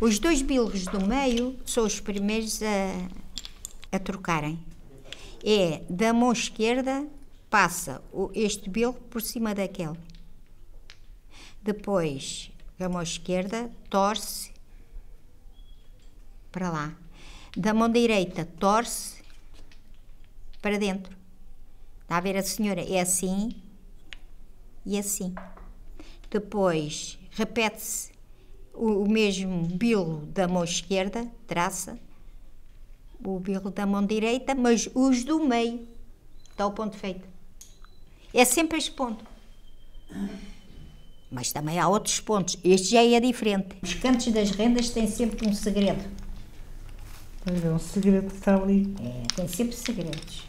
Os dois bilros do meio são os primeiros a, a trocarem. É da mão esquerda, passa este bilro por cima daquele. Depois, a mão esquerda torce para lá. Da mão direita, torce para dentro. Está a ver a senhora? É assim e assim. Depois, repete-se o, o mesmo bilo da mão esquerda, traça o bilo da mão direita, mas os do meio. Está o ponto feito. É sempre este ponto. Mas também há outros pontos. Este já é diferente. Os cantos das rendas têm sempre um segredo. Pois é, um segredo que está ali. É, tem sempre segredos.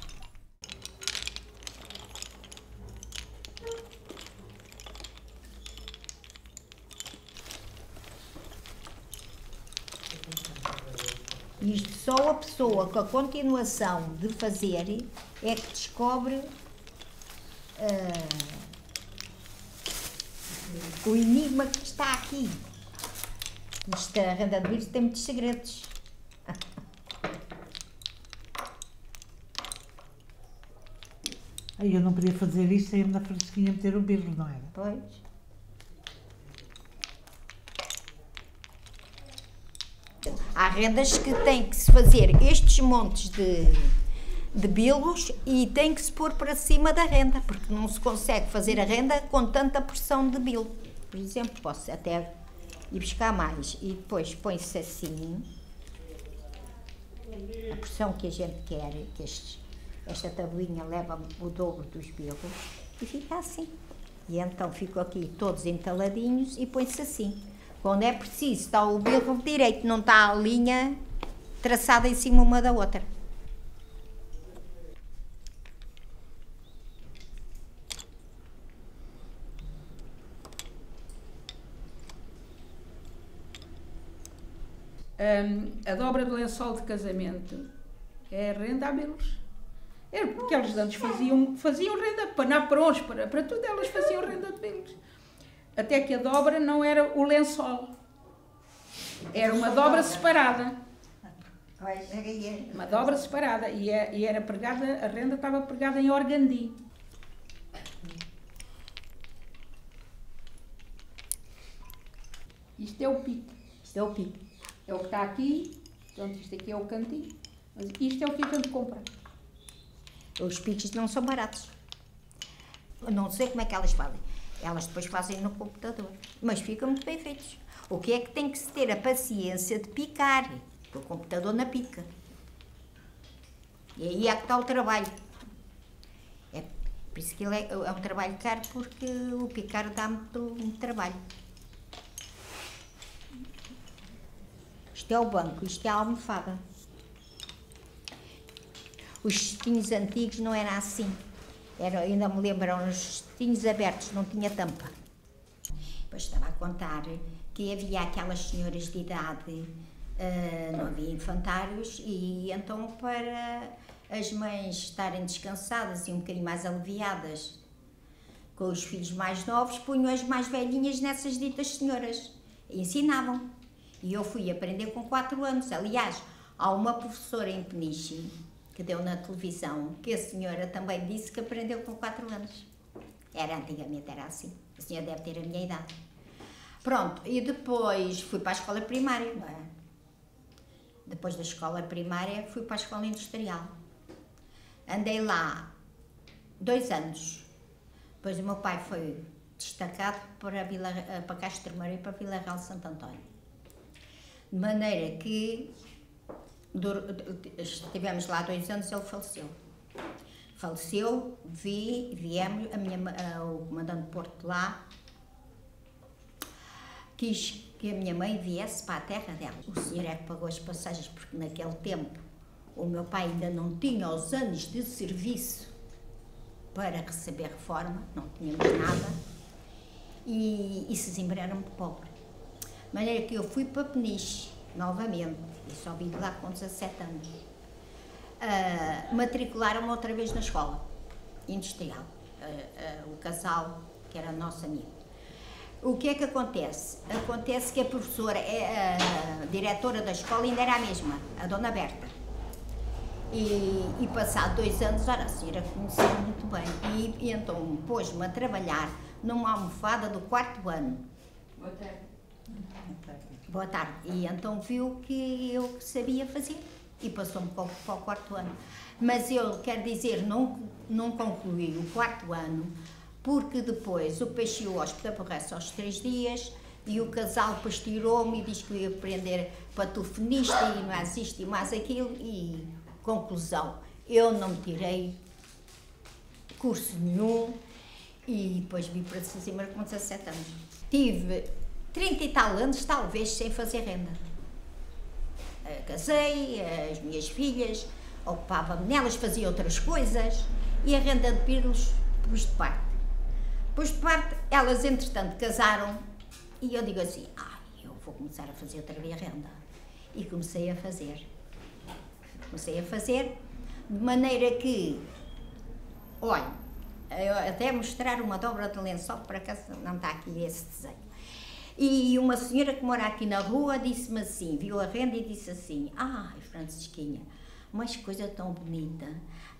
Isto só a pessoa com a continuação de fazer é que descobre ah, o enigma que está aqui. Isto, a renda de livros tem muitos segredos. Aí eu não podia fazer isto sem na fresquinha meter o birro, não era? Pois. Há rendas que tem que se fazer estes montes de, de bilos e tem que se pôr para cima da renda, porque não se consegue fazer a renda com tanta porção de bilo. Por exemplo, posso até ir buscar mais e depois põe-se assim a porção que a gente quer, que estes- esta tabuinha leva o dobro dos bilos e fica assim. E então ficam aqui todos entaladinhos e põe-se assim. Quando é preciso, está o bilro direito, não está a linha traçada em cima uma da outra. Hum, a dobra do lençol de casamento é belos. Era porque eles antes faziam, faziam renda para naprons, para, para tudo, elas faziam renda de belos. Até que a dobra não era o lençol. Era uma dobra separada. Uma dobra separada. E, é- e era pregada, a renda estava pregada em organdi. Isto é o pico. Isto é o pico. É o que está aqui. Portanto, isto aqui é o cantinho. Mas isto é o que a gente compra. Os picos não são baratos. Eu não sei como é que elas fazem. Elas depois fazem no computador. Mas ficam muito bem feitos. O que é que tem que se ter a paciência de picar? Porque o computador na pica. E aí é que está o trabalho. É por isso que ele é, é um trabalho caro, porque o picar dá muito, muito trabalho. Isto é o banco, isto é a almofada. Os cestinhos antigos não era assim. Era, ainda me lembro, eram os cestinhos abertos, não tinha tampa. Depois estava a contar que havia aquelas senhoras de idade, ah, não havia infantários, e então para as mães estarem descansadas e um bocadinho mais aliviadas com os filhos mais novos, punham as mais velhinhas nessas ditas senhoras. E ensinavam. E eu fui aprender com 4 anos. Aliás, há uma professora em Peniche que deu na televisão que a senhora também disse que aprendeu com 4 anos. Era antigamente, era assim. A senhora deve ter a minha idade. Pronto, e depois fui para a escola primária, não é? Depois da escola primária fui para a escola industrial. Andei lá dois anos. Depois o meu pai foi destacado para, Vila, para Castro Maria e para Vila Real Santo António. De maneira que estivemos lá dois anos, ele faleceu. Faleceu, vi, viemos, a minha, a- o comandante de Porto lá quis que a minha mãe viesse para a terra dela. O senhor é que pagou as passagens, porque naquele tempo o meu pai ainda não tinha os anos de serviço para receber reforma, não tínhamos nada, e, e Sesimbra era muito pobre. De maneira que eu fui para Peniche, novamente, e só vim lá com 17 anos. Ah, Matricularam-me outra vez na escola industrial, Ah, ah, o casal que era nosso amigo. O que é que acontece? Acontece que a professora, é a diretora da escola ainda era a mesma, a dona Berta. E, e passado dois anos, ora, a senhora conheceu muito bem. E, e então pôs-me a trabalhar numa almofada do quarto ano. Boa tarde. Boa tarde. E então viu que eu sabia fazer e passou-me para, para o quarto ano. Mas eu, quero dizer, não, não concluí o quarto ano porque depois o peixe e o hóspede aborrece aos três dias e o casal depois tirou-me e disse que eu ia aprender patofonista e mais isto e mais aquilo e conclusão, eu não tirei curso nenhum e depois vim para cima com 17 anos. Tive 30 e tal anos, talvez, sem fazer renda. Eh, Casei, as minhas filhas, ocupava-me nelas, fazia outras coisas e a renda de pílulas pus de parte. Pus de parte, elas entretanto casaram e eu digo assim, ai, eu vou começar a fazer outra vez renda. E comecei a fazer. Comecei a fazer, de maneira que, olha, até mostrar uma dobra de lençol, por acaso não está aqui esse desenho. E uma senhora que mora aqui na rua disse-me assim, viu a renda e disse assim, ai Francisquinha, mas coisa tão bonita.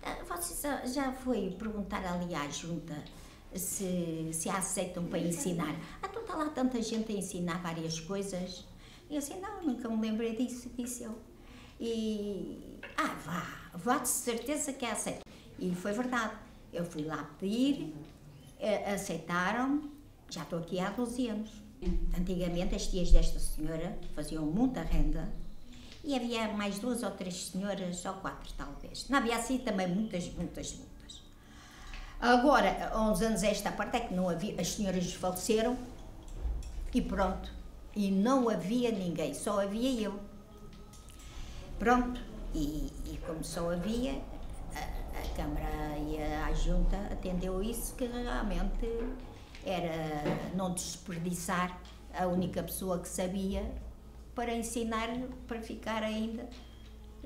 Ah, Você já- foi perguntar ali à junta se, se a aceitam para ensinar? Ah, então está lá tanta gente a ensinar várias coisas. E eu assim, não, nunca me lembrei disso, disse eu. E, ah, vá, vá de certeza que a aceito. E foi verdade. Eu fui lá pedir, eh, aceitaram, já estou aqui há 12 anos. Antigamente as tias desta senhora faziam muita renda e havia mais duas ou três senhoras, ou quatro talvez. Não havia assim também muitas, muitas, muitas. Agora, há uns anos esta parte é que não havia, as senhoras faleceram e pronto. E não havia ninguém, só havia eu. Pronto, e, e como só havia, a, a Câmara e a, a Junta atendeu isso que realmente era não desperdiçar a única pessoa que sabia para ensinar, para ficar ainda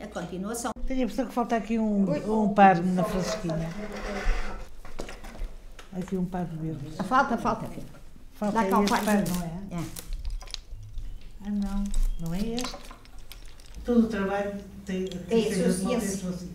a continuação. Tenho a impressão que falta aqui um, um par na frasquinha. Aqui um par de verdes. Falta, falta. Falta Dá cá o este par não é? É. Ah, não. Não é este. Todo o trabalho tem, tem É isso, sido uma ciência. pessoa assim.